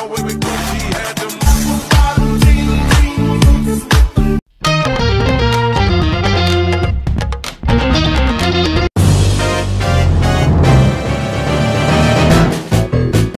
know where we go.